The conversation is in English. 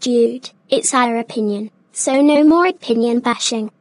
Jude, it's our opinion, so no more opinion bashing.